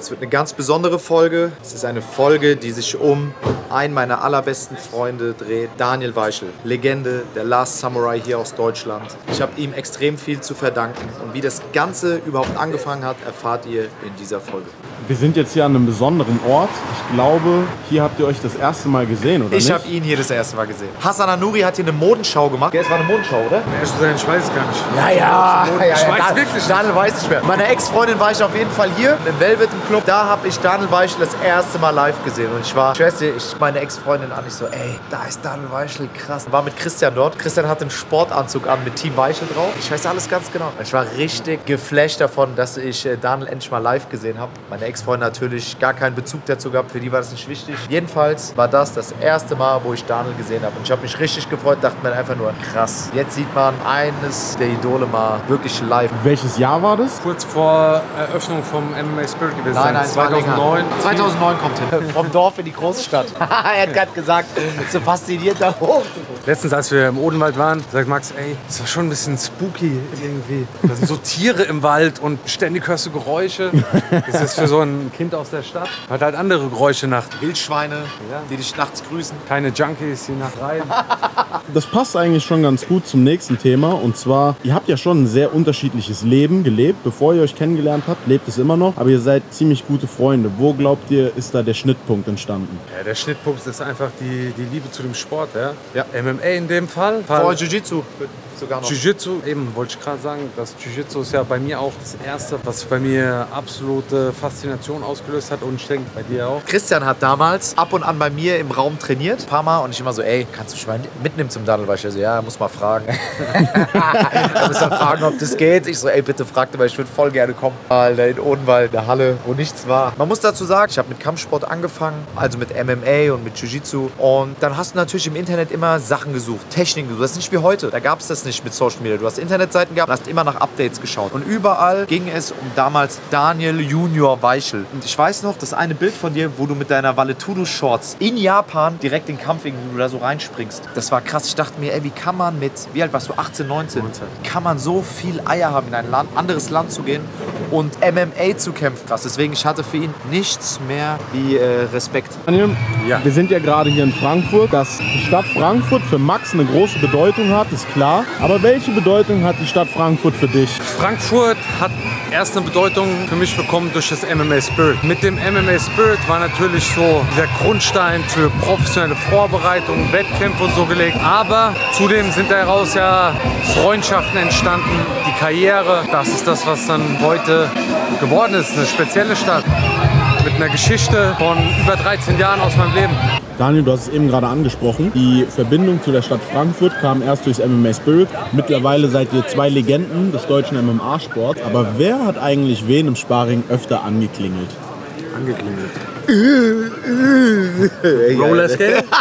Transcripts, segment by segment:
Es wird eine ganz besondere Folge. Es ist eine Folge, die sich um einen meiner allerbesten Freunde dreht, Daniel Weichel. Legende, der Last Samurai hier aus Deutschland. Ich habe ihm extrem viel zu verdanken. Und wie das Ganze überhaupt angefangen hat, erfahrt ihr in dieser Folge. Wir sind jetzt hier an einem besonderen Ort. Ich glaube, hier habt ihr euch das erste Mal gesehen, oder Ich habe ihn hier das erste Mal gesehen. Hassan Anouri hat hier eine Modenschau gemacht. Ja, es war eine Modenschau, oder? Ehrlich sein, ich weiß es gar nicht. Ja, ja, ja, ja. Ich weiß wirklich nicht. Daniel weiß nicht mehr. Meine Ex-Freundin war ich auf jeden Fall hier im Velvet im Club. Da habe ich Daniel Weichel das erste Mal live gesehen. Und ich war, ich weiß ich meine Ex-Freundin an. Ich so, ey, da ist Daniel Weichel, krass. War mit Christian dort. Christian hatte einen Sportanzug an mit Team Weichel drauf. Ich weiß alles ganz genau. Ich war richtig geflasht davon, dass ich äh, Daniel endlich mal live gesehen habe. Meine Ex-Freundin natürlich gar keinen Bezug dazu gehabt. Für die war das nicht wichtig. Jedenfalls war das das erste Mal, wo ich Daniel gesehen habe. Und ich habe mich richtig gefreut, dachte mir einfach nur, krass. Jetzt sieht man eines der Idole mal wirklich live. Welches Jahr war das? Kurz vor Eröffnung vom MMA Spirit gewesen Nein, nein, es war länger. 2009. 2009 kommt hin. Vom Dorf in die Großstadt. er hat gerade gesagt, so fasziniert da hoch. Letztens, als wir im Odenwald waren, sagt Max, ey, es war schon ein bisschen spooky irgendwie. Da sind so Tiere im Wald und ständig hörst du Geräusche. Das ist für so ein Kind aus der Stadt. Hat halt andere Geräusche nachts. Wildschweine, die dich nachts grüßen. Keine Junkies, die nach rein. Das passt eigentlich schon ganz gut zum nächsten Thema. Und zwar, ihr habt ja schon ein sehr unterschiedliches Leben gelebt. Bevor ihr euch kennengelernt habt, lebt es immer noch. Aber ihr seid ziemlich gute Freunde. Wo glaubt ihr, ist da der Schnittpunkt entstanden? Ja, der Schnittpunkt ist einfach die, die Liebe zu dem Sport. Ja? Ja. MMA in dem Fall. Vor Jiu-Jitsu sogar noch. Jiu-Jitsu, eben wollte ich gerade sagen, das Jiu-Jitsu ist ja bei mir auch das Erste, was bei mir absolute Faszination ausgelöst hat und ich denke bei dir auch. Christian hat damals ab und an bei mir im Raum trainiert, ein paar Mal. Und ich immer so, ey, kannst du mal mitnehmen zum Dadelweicher? So, ja, muss mal fragen. er muss mal fragen, ob das geht. Ich so, ey, bitte frag mal, ich würde voll gerne kommen. Alter, in Odenwald, eine Halle, wo nichts war. Man muss dazu sagen, ich habe mit Kampfsport angefangen, also mit MMA und mit Jiu-Jitsu. Und dann hast du natürlich im Internet immer Sachen gesucht, Techniken gesucht. Das ist nicht wie heute. Da gab es das nicht mit Social Media. Du hast Internetseiten gehabt, hast immer nach Updates geschaut. Und überall ging es um damals Daniel Junior Weichel. Und ich weiß noch, das eine Bild von dir, wo du mit deiner Valetudo-Shorts in Japan direkt den Kampf, irgendwie, wo du da so reinspringst. Das war krass. Ich dachte mir, ey, wie kann man mit, wie alt warst du, 18, 19? 19. Kann man so viel Eier haben, in ein Land, anderes Land zu gehen und MMA zu kämpfen? Krass. Deswegen, ich hatte für ihn nichts mehr wie äh, Respekt. Daniel, Ja. wir sind ja gerade hier in Frankfurt. Dass die Stadt Frankfurt für Max eine große Bedeutung hat, ist klar. Aber welche Bedeutung hat die Stadt Frankfurt für dich? Frankfurt hat erst eine Bedeutung für mich bekommen durch das MMA Spirit. Mit dem MMA Spirit war natürlich so der Grundstein für professionelle Vorbereitungen, Wettkämpfe und so gelegt. Aber zudem sind daraus ja Freundschaften entstanden, die Karriere. Das ist das, was dann heute geworden ist. Eine spezielle Stadt mit einer Geschichte von über 13 Jahren aus meinem Leben. Daniel, du hast es eben gerade angesprochen. Die Verbindung zu der Stadt Frankfurt kam erst durchs MMA Spirit. Mittlerweile seid ihr zwei Legenden des deutschen MMA-Sports. Aber wer hat eigentlich wen im Sparring öfter angeklingelt? Angeklingelt. Rollerskate?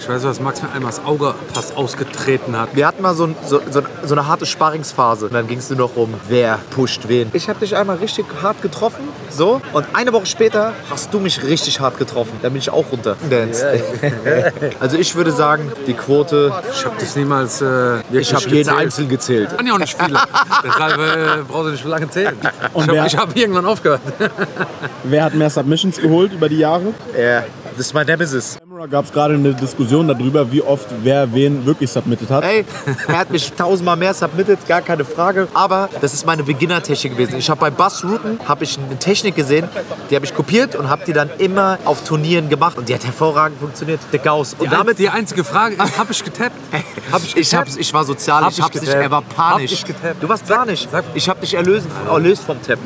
Ich weiß, was Max mir einmal das Auge fast ausgetreten hat. Wir hatten mal so, ein, so, so, so eine harte Sparringsphase. Und dann ging es nur noch um, wer pusht wen. Ich habe dich einmal richtig hart getroffen. So. Und eine Woche später hast du mich richtig hart getroffen. Dann bin ich auch runter. also ich würde sagen, die Quote, Ich habe das niemals äh, ich habe jeden gezählt. einzeln gezählt. Kann ja auch nicht viele. Deshalb äh, brauchst du nicht lange zählen. Und ich habe hab irgendwann aufgehört. Wer hat mehr Submissions geholt über die Jahre? Ja, das ist mein Nemesis. Gab es gerade eine Diskussion darüber, wie oft wer wen wirklich submitted hat. Ey, er hat mich tausendmal mehr submitted, gar keine Frage. Aber das ist meine Beginner-Technik gewesen. Ich habe bei Buzz Rooten habe ich eine Technik gesehen, die habe ich kopiert und habe die dann immer auf Turnieren gemacht. Und die hat hervorragend funktioniert. Der Gauss. Und Damit damit die einzige Frage ist, habe ich getappt? Hab ich ich, hab's, ich war sozial, Hab ich hab's nicht, getappt. er war panisch. Hab ich getappt. Du warst panisch. sag- Ich hab dich erlöst, erlöst vom Tap.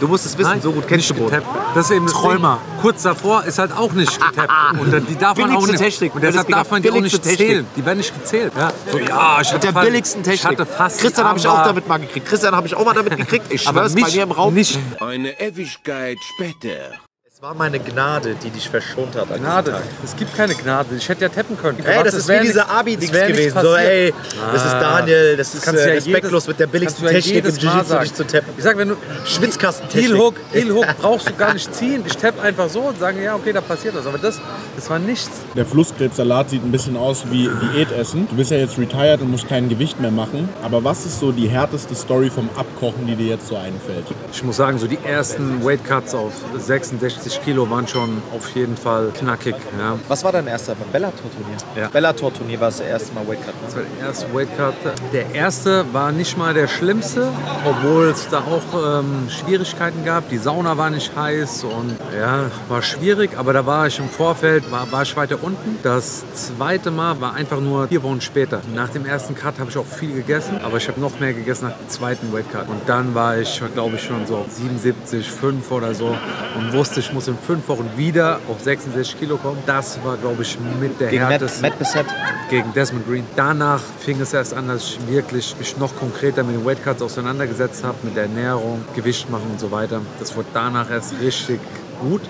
Du musst es wissen, Nein, so gut kennst du getappt. Das ist eben das Träumer. Kurz davor ist halt auch nicht getappt. Und dann- die darf man auch nicht. Technik. Und deshalb darf man die auch nicht Technik. zählen. Die werden nicht gezählt. Ja, so, ja ich Mit hatte der fast- billigsten Technik. Ich hatte fast Christian habe ich auch damit mal gekriegt. Christian habe ich auch mal damit gekriegt. Ich Aber schwör's bei mir im Raum. nicht. Eine Ewigkeit später. Es war meine Gnade, die dich verschont hat. an Gnade. Tag. Es gibt keine Gnade. Ich hätte ja tappen können. Ey, das es ist wie diese Abi-Dings gewesen. So, ey, das ist Ah, Daniel, das ist kannst äh, du ja respektlos jedes- mit der billigsten ja Technik im Jiu-Jitsu dich zu tappen. Ich sag, wenn du Schwitzkastentechnik. Heel Hook, Heel Hook brauchst du gar nicht ziehen. Ich tapp einfach so und sage, ja, okay, da passiert was. Aber das, das war nichts. Der Flusskrebssalat sieht ein bisschen aus wie Diätessen. Du bist ja jetzt retired und musst kein Gewicht mehr machen. Aber was ist so die härteste Story vom Abkochen, die dir jetzt so einfällt? Ich muss sagen, so die ersten Weight Cuts auf 66 Kilo waren schon auf jeden Fall knackig. Ja. Was war dein erster Bellator-Turnier? Ja. Bellator-Turnier war das erste Mal Weight Cut. Das war der erste Weight Cut. Der erste war nicht mal der schlimmste, obwohl es da auch ähm, Schwierigkeiten gab. Die Sauna war nicht heiß und ja, war schwierig, aber da war ich im Vorfeld, war, war ich weiter unten. Das zweite Mal war einfach nur vier Wochen später. Nach dem ersten Cut habe ich auch viel gegessen, aber ich habe noch mehr gegessen nach dem zweiten Weight Cut. Und dann war ich, glaube ich, schon so auf 77, 5 oder so und wusste, ich muss in fünf Wochen wieder auf 66 Kilo kommen. Das war, glaube ich, mit der Gegen Matt, härtesten Matt Bissett. gegen Desmond Green. Danach fing es erst an, dass ich wirklich mich noch konkreter mit den Weightcuts auseinandergesetzt habe, mit der Ernährung, Gewicht machen und so weiter. Das wurde danach erst richtig gut.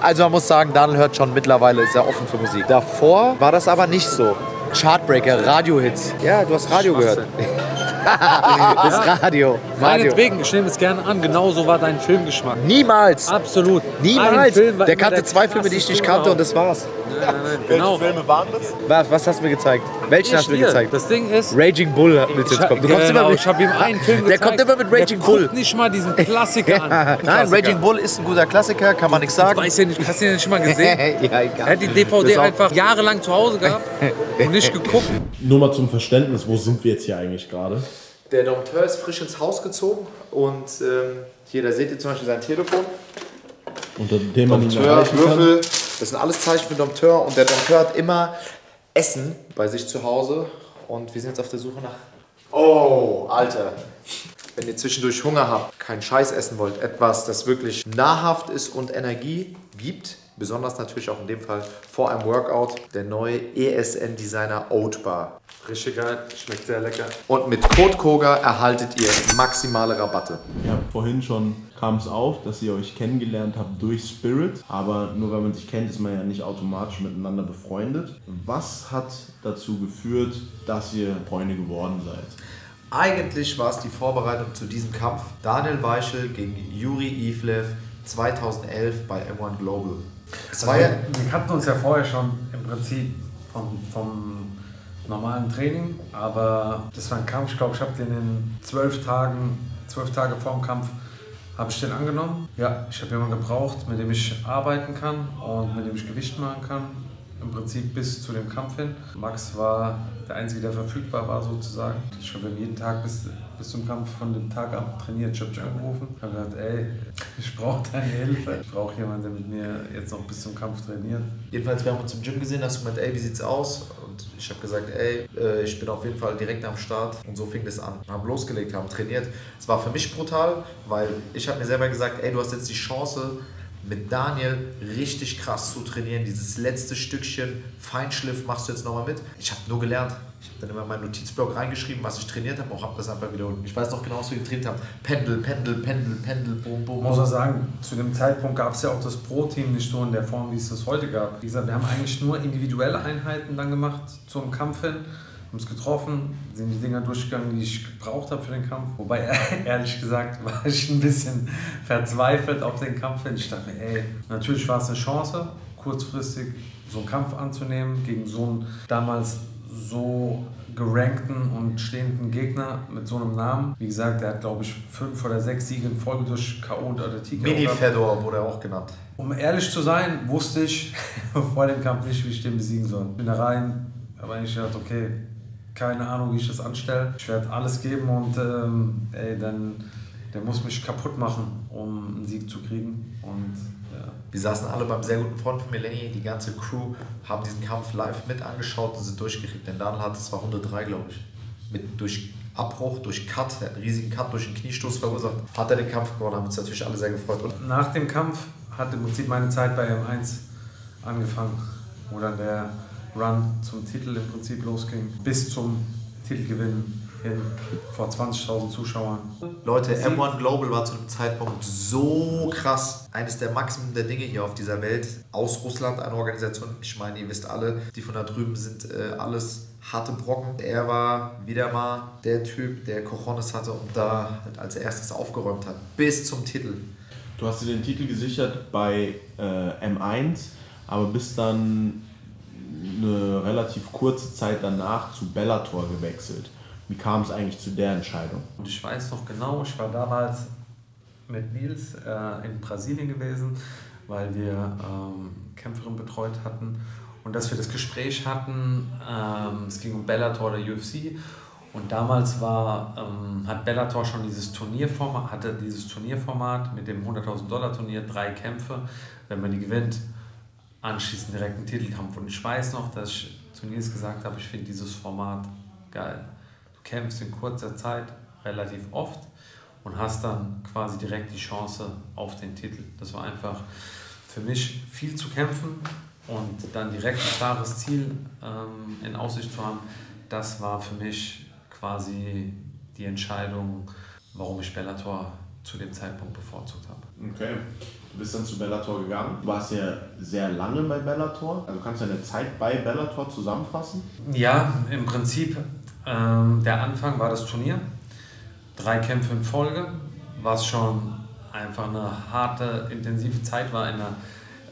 Also man muss sagen, Daniel hört schon mittlerweile sehr offen für Musik. Davor war das aber nicht so. Chartbreaker, Radiohits. Ja, du hast Radio gehört. das Radio. Meinetwegen, ich nehme es gerne an. Genauso war dein Filmgeschmack. Niemals. Absolut. Niemals. Der kannte zwei Filme, die ich nicht kannte und das war's. Nein, nein, nein, genau. waren das? Was, was hast du mir gezeigt? Welchen hast du mir gezeigt? Das Ding ist, Raging Bull willst du ich, jetzt kommen. Du kommst genau, immer mit, ich habe ihm einen Film Der gezeigt. kommt immer mit Raging der Bull. guckt nicht mal diesen Klassiker an. Nein, Klassiker. Raging Bull ist ein guter Klassiker, kann man nichts sagen. Weiß ja nicht, hast du den nicht mal gesehen? ja, Er egal. hat die DVD einfach jahrelang zu Hause gehabt und nicht geguckt. Nur mal zum Verständnis, wo sind wir jetzt hier eigentlich gerade? Der Dompteur ist frisch ins Haus gezogen und ähm, hier, da seht ihr zum Beispiel sein Telefon. Unter dem man ihn Dompteur, kann. Würfel, das sind alles Zeichen für Dompteur und der Dompteur hat immer Essen bei sich zu Hause und wir sind jetzt auf der Suche nach... Oh, Alter. Wenn ihr zwischendurch Hunger habt, keinen Scheiß essen wollt, etwas, das wirklich nahrhaft ist und Energie gibt, besonders natürlich auch in dem Fall vor einem Workout, der neue ESN Designer Oat Bar. Richtig geil, schmeckt sehr lecker. Und mit Code KOGA erhaltet ihr maximale Rabatte. Ja, vorhin schon kam es auf, dass ihr euch kennengelernt habt durch Spirit. Aber nur weil man sich kennt, ist man ja nicht automatisch miteinander befreundet. Was hat dazu geführt, dass ihr Freunde geworden seid? Eigentlich war es die Vorbereitung zu diesem Kampf. Daniel Weichel gegen Juri Ivlev 2011 bei M1 Global. Ja, Wir kannten uns ja vorher schon im Prinzip vom, vom normalen Training, aber das war ein Kampf, ich glaube, ich habe den in zwölf Tagen, zwölf Tage vor dem Kampf, habe ich den angenommen. Ja, ich habe jemanden gebraucht, mit dem ich arbeiten kann und mit dem ich Gewicht machen kann. Im Prinzip bis zu dem Kampf hin. Max war der Einzige, der verfügbar war sozusagen. Ich habe jeden Tag bis, bis zum Kampf von dem Tag ab trainiert. Ich habe mich angerufen, habe gesagt, ey, ich brauche deine Hilfe. Ich brauche jemanden, der mit mir jetzt noch bis zum Kampf trainiert. jedenfalls, wir haben uns im Gym gesehen, hast du gemeint, ey, wie sieht's aus? Und ich habe gesagt, ey, äh, ich bin auf jeden Fall direkt am Start. Und so fing das an. Wir haben losgelegt, haben trainiert. Es war für mich brutal, weil ich habe mir selber gesagt, ey, du hast jetzt die Chance, mit Daniel richtig krass zu trainieren. Dieses letzte Stückchen Feinschliff machst du jetzt nochmal mit. Ich habe nur gelernt. Ich habe dann immer in meinen Notizblock reingeschrieben, was ich trainiert habe, auch habe das einfach wiederholt. Ich weiß noch genau, was wir getrainiert haben. Pendel, Pendel, Pendel, Pendel, boom, boom, muss auch sagen, zu dem Zeitpunkt gab es ja auch das Pro-Team nicht so in der Form, wie es das heute gab. Wie gesagt, wir haben eigentlich nur individuelle Einheiten dann gemacht zum Kampf hin, haben es getroffen, sind die Dinger durchgegangen, die ich gebraucht habe für den Kampf. Wobei, ehrlich gesagt, war ich ein bisschen verzweifelt auf den Kampf. Ich dachte ey, natürlich war es eine Chance, kurzfristig so einen Kampf anzunehmen gegen so einen damals so gerankten und stehenden Gegner mit so einem Namen. Wie gesagt, der hat, glaube ich, fünf oder sechs Siege in Folge durch K.O. oder TKO. Mini. Fedor wurde er auch genannt. Um ehrlich zu sein, wusste ich vor dem Kampf nicht, wie ich den besiegen soll. Bin da rein, habe eigentlich gedacht, okay, keine Ahnung, wie ich das anstelle. Ich werde alles geben und ähm, ey, dann, der muss mich kaputt machen, um einen Sieg zu kriegen. Und ja, Wir saßen alle beim sehr guten Freund von mir, Lenny, die ganze Crew, haben diesen Kampf live mit angeschaut und sind durchgekriegt. Denn Daniel hat, das war Runde 3, glaube ich, mit durch Abbruch, durch Cut, er hat einen riesigen Cut durch einen Kniestoß verursacht, hat er den Kampf gewonnen, haben uns natürlich alle sehr gefreut. Und Nach dem Kampf hat im Prinzip meine Zeit bei M1 angefangen, wo dann der Run zum Titel im Prinzip losging, bis zum Titelgewinn hin vor 20.000 Zuschauern. Leute, M1 Global war zu dem Zeitpunkt so krass. Eines der Maximum der Dinge hier auf dieser Welt. Aus Russland eine Organisation. Ich meine, ihr wisst alle, die von da drüben sind äh, alles harte Brocken. Er war wieder mal der Typ, der Cojones hatte und da halt als erstes aufgeräumt hat. Bis zum Titel. Du hast dir den Titel gesichert bei äh, M1, aber bist dann eine relativ kurze Zeit danach zu Bellator gewechselt. Wie kam es eigentlich zu der Entscheidung? Ich weiß noch genau, ich war damals mit Nils äh, in Brasilien gewesen, weil wir ähm, Kämpferin betreut hatten und dass wir das Gespräch hatten, ähm, es ging um Bellator oder UFC und damals war, ähm, hat Bellator schon dieses Turnierformat, hatte dieses Turnierformat mit dem 100.000 Dollar Turnier, drei Kämpfe, wenn man die gewinnt, anschließend direkt einen Titelkampf. Und ich weiß noch, dass ich zu Nils gesagt habe, ich finde dieses Format geil. Du kämpfst in kurzer Zeit relativ oft und hast dann quasi direkt die Chance auf den Titel. Das war einfach für mich viel zu kämpfen und dann direkt ein klares Ziel ähm, in Aussicht zu haben. Das war für mich quasi die Entscheidung, warum ich Bellator zu dem Zeitpunkt bevorzugt habe. Okay. Du bist dann zu Bellator gegangen. Du warst ja sehr lange bei Bellator. Also kannst du deine Zeit bei Bellator zusammenfassen? Ja, im Prinzip ähm, der Anfang war das Turnier. Drei Kämpfe in Folge, was schon einfach eine harte, intensive Zeit war, in einer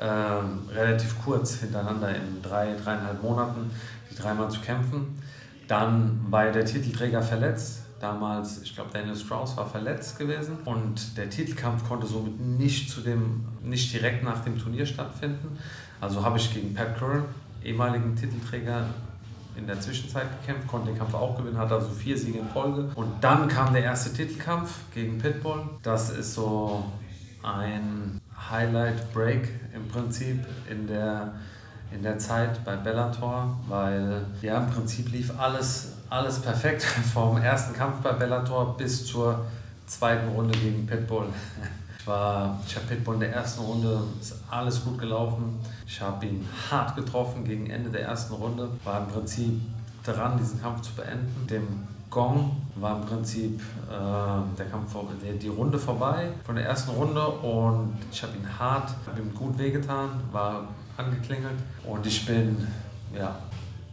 ähm, relativ kurz hintereinander in drei, dreieinhalb Monaten, die dreimal zu kämpfen. Dann war der Titelträger verletzt. Damals, ich glaube, Daniel Strauss war verletzt gewesen und der Titelkampf konnte somit nicht, zu dem, nicht direkt nach dem Turnier stattfinden. Also habe ich gegen Pat Curran, ehemaligen Titelträger, in der Zwischenzeit gekämpft, konnte den Kampf auch gewinnen, hatte also vier Siege in Folge. Und dann kam der erste Titelkampf gegen Pitbull. Das ist so ein Highlight Break im Prinzip in der, in der Zeit bei Bellator, weil ja im Prinzip lief alles, alles perfekt vom ersten Kampf bei Bellator bis zur zweiten Runde gegen Pitbull. Ich, ich habe Pitbull in der ersten Runde, ist alles gut gelaufen. Ich habe ihn hart getroffen gegen Ende der ersten Runde. War im Prinzip dran, diesen Kampf zu beenden. Dem Gong war im Prinzip äh, der Kampf die, die Runde vorbei von der ersten Runde und ich habe ihn hart, habe ihm gut wehgetan, war angeklingelt und ich bin ja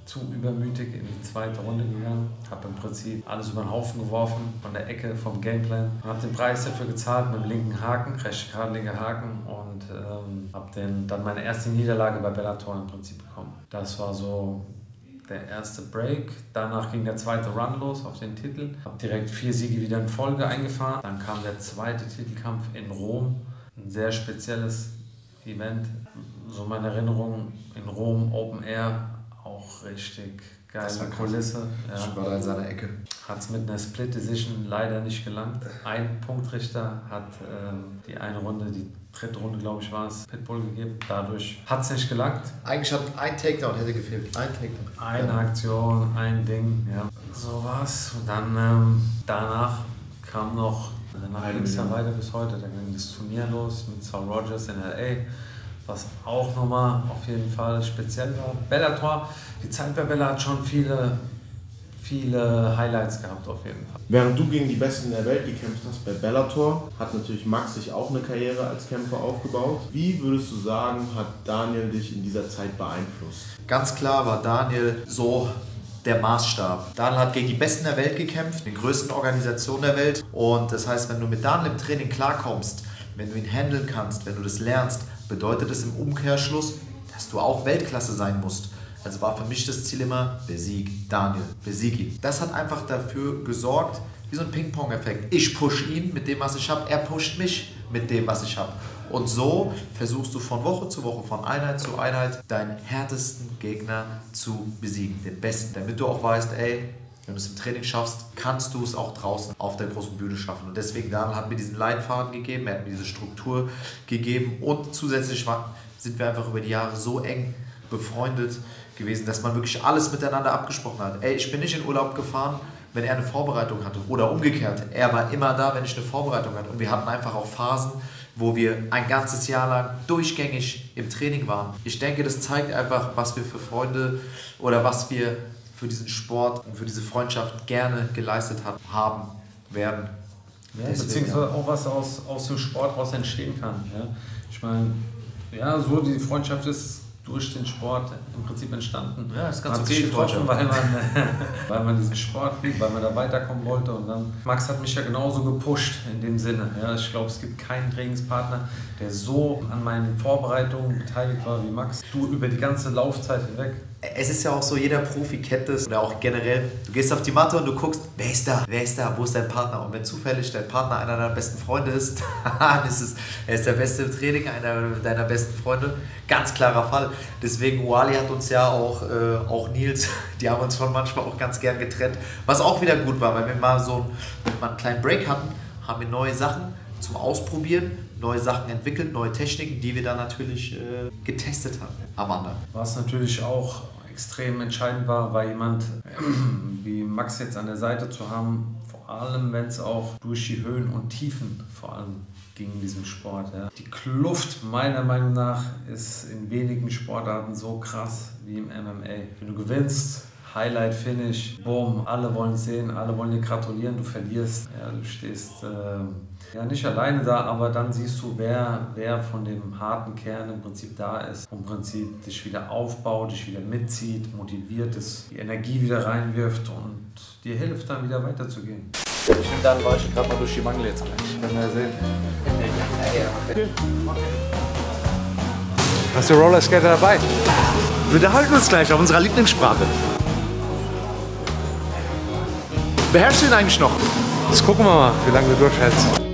zu übermütig in die zweite Runde gegangen, habe im Prinzip alles über den Haufen geworfen von der Ecke vom Gameplan und habe den Preis dafür gezahlt mit dem linken Haken, rechte gerade linker Haken und ähm, habe dann meine erste Niederlage bei Bellator im Prinzip bekommen. Das war so der erste Break. Danach ging der zweite Run los auf den Titel. Habe direkt vier Siege wieder in Folge eingefahren. Dann kam der zweite Titelkampf in Rom. Ein sehr spezielles Event. So meine Erinnerung in Rom, Open Air, auch richtig geile Kulisse. Ja. Ich war da in seiner Ecke. Hat es mit einer Split Decision leider nicht gelangt. Ein Punktrichter hat ähm, die eine Runde, die dritte Runde, glaube ich, war es, Pitbull gegeben. Dadurch hat es nicht gelangt. Eigentlich hat ein Takedown hätte gefehlt. Ein Takedown. Eine ja. Aktion, ein Ding, ja. So war's. Und dann ähm, danach kam noch, danach ging es ja weiter bis heute. Dann ging das Turnier los mit Saul Rogers in LA was auch nochmal auf jeden Fall speziell war. Bellator, die Zeit bei Bella hat schon viele viele Highlights gehabt auf jeden Fall. Während du gegen die Besten der Welt gekämpft hast bei Bellator, hat natürlich Max sich auch eine Karriere als Kämpfer aufgebaut. Wie würdest du sagen, hat Daniel dich in dieser Zeit beeinflusst? Ganz klar war Daniel so der Maßstab. Daniel hat gegen die Besten der Welt gekämpft, die größten Organisationen der Welt. Und das heißt, wenn du mit Daniel im Training klarkommst, wenn du ihn handeln kannst, wenn du das lernst, bedeutet es im Umkehrschluss, dass du auch Weltklasse sein musst. Also war für mich das Ziel immer, besieg Daniel, besieg ihn. Das hat einfach dafür gesorgt, wie so ein Ping-Pong-Effekt. Ich push ihn mit dem, was ich habe, er pusht mich mit dem, was ich habe. Und so versuchst du von Woche zu Woche, von Einheit zu Einheit, deinen härtesten Gegner zu besiegen, den besten, damit du auch weißt, ey, wenn du es im Training schaffst, kannst du es auch draußen auf der großen Bühne schaffen. Und deswegen, Daniel hat mir diesen Leitfaden gegeben, er hat mir diese Struktur gegeben und zusätzlich sind wir einfach über die Jahre so eng befreundet, gewesen, dass man wirklich alles miteinander abgesprochen hat. Ey, ich bin nicht in Urlaub gefahren, wenn er eine Vorbereitung hatte. Oder umgekehrt, er war immer da, wenn ich eine Vorbereitung hatte. Und wir hatten einfach auch Phasen, wo wir ein ganzes Jahr lang durchgängig im Training waren. Ich denke, das zeigt einfach, was wir für Freunde oder was wir für diesen Sport und für diese Freundschaft gerne geleistet hat, haben, werden. Ja, beziehungsweise auch was aus, aus dem Sport raus entstehen kann. Ja. Ich meine, ja, so die Freundschaft ist durch den Sport im Prinzip entstanden. Ja, ist ganz man okay, getroffen, weil man, weil man diesen Sport liebt, weil man da weiterkommen wollte. Und dann, Max hat mich ja genauso gepusht in dem Sinne. Ja, ich glaube, es gibt keinen Trainingspartner, der so an meinen Vorbereitungen beteiligt war wie Max. Du über die ganze Laufzeit hinweg. Es ist ja auch so, jeder Profi kennt es oder auch generell. Du gehst auf die Matte und du guckst, wer ist da? Wer ist da? Wo ist dein Partner? Und wenn zufällig dein Partner einer deiner besten Freunde ist, dann ist es, er ist der Beste im Training, einer deiner besten Freunde. Ganz klarer Fall. Deswegen, Wally hat uns ja auch, äh, auch Nils, die haben uns schon manchmal auch ganz gern getrennt. Was auch wieder gut war, weil wir mal so mal einen kleinen Break hatten, haben wir neue Sachen zum Ausprobieren, neue Sachen entwickelt, neue Techniken, die wir dann natürlich äh, getestet haben. Amanda. Was natürlich auch extrem entscheidend war, war jemand wie Max jetzt an der Seite zu haben, vor allem wenn es auch durch die Höhen und Tiefen vor allem ging in diesem Sport. Ja. Die Kluft meiner Meinung nach ist in wenigen Sportarten so krass wie im MMA. Wenn du gewinnst, Highlight Finish, boom, alle wollen sehen, alle wollen dir gratulieren, du verlierst, ja, du stehst äh, ja nicht alleine da, aber dann siehst du, wer, wer von dem harten Kern im Prinzip da ist, im Prinzip dich wieder aufbaut, dich wieder mitzieht, motiviert ist, die Energie wieder reinwirft und dir hilft dann wieder weiterzugehen. Ich bin dann war ich gerade mal durch die Mangel jetzt gleich. Können wir sehen. Hast du Rollerskater dabei? Wir unterhalten uns gleich auf unserer Lieblingssprache. Beherrschst du ihn eigentlich noch? Jetzt gucken wir mal, wie lange du durchhältst.